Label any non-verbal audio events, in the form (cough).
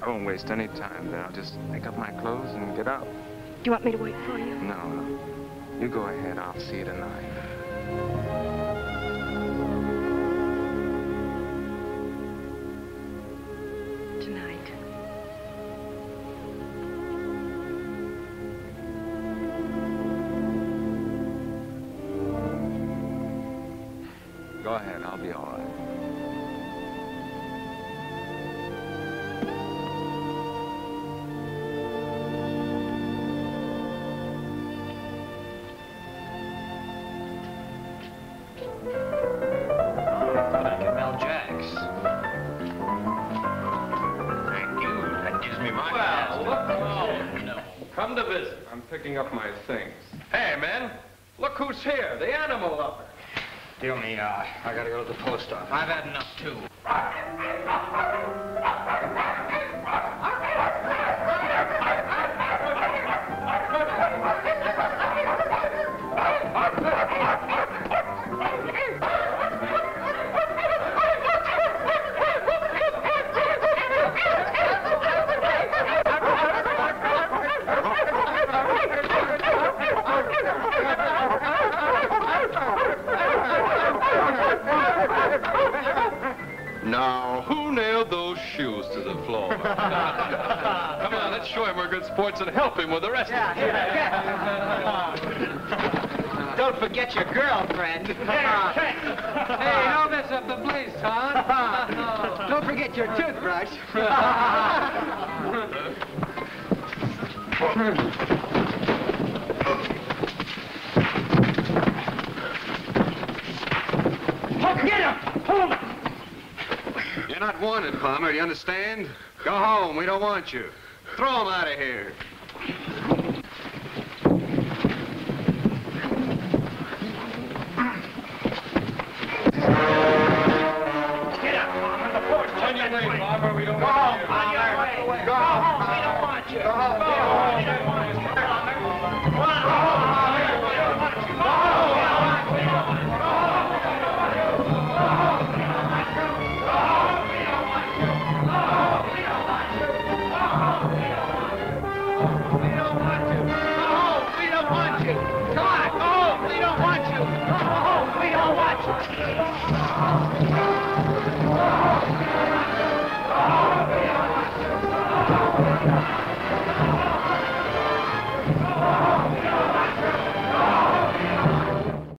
I won't waste any time then. I'll just pick up my clothes and get out. Do you want me to wait for you? No, no. You go ahead. I'll see you tonight. Tonight. Go ahead. I'll be all right. Gives me my Well, look. Oh, no. Come to visit. I'm picking up my things. Hey, men. Look who's here. The animal lover. Deal me, uh, I gotta go to the post office. I've had enough, too. (laughs) Now, who nailed those shoes to the floor? (laughs) Come on, let's show him we're good sports and help him with the rest of it. Don't forget your girlfriend. Hey, don't mess up the place, Tom. (laughs) Don't forget your toothbrush. (laughs) You're not wanted, Palmer, Do you understand? Go home, we don't want you. Throw him out of here. Get up, Palmer, the porch. Turn your way, Palmer, we don't want you. Go home, Palmer. Go home.